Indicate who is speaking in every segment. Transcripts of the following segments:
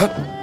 Speaker 1: 헛!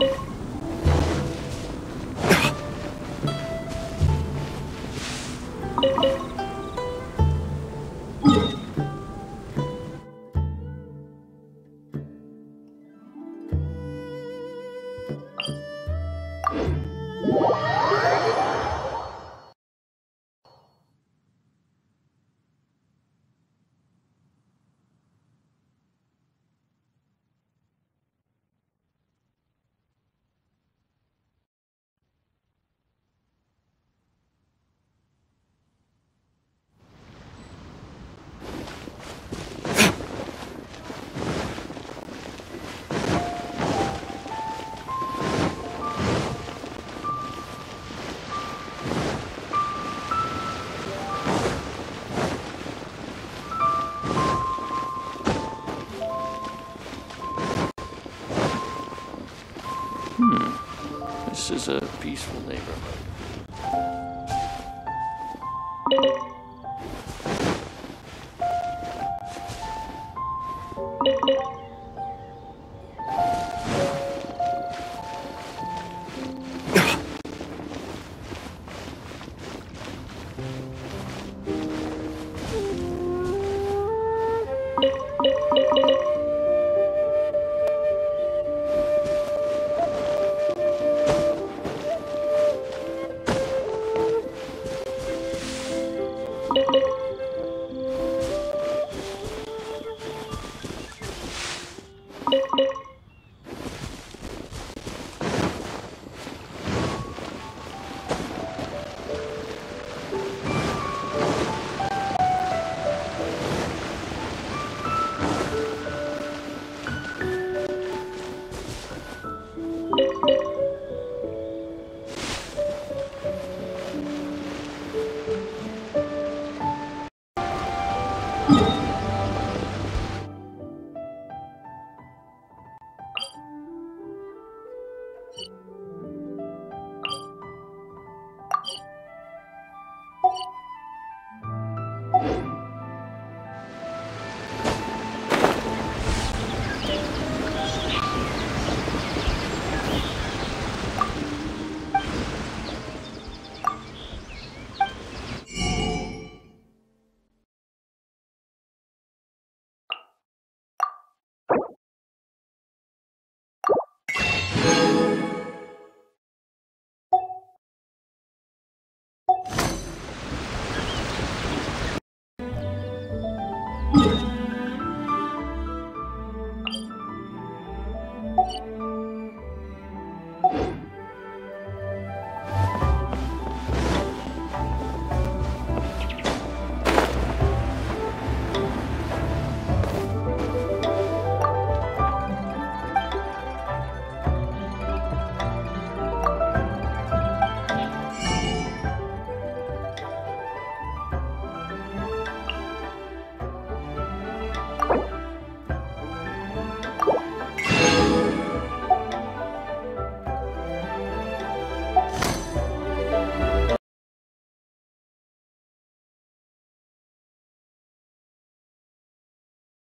Speaker 1: you Hmm. This is a peaceful neighborhood.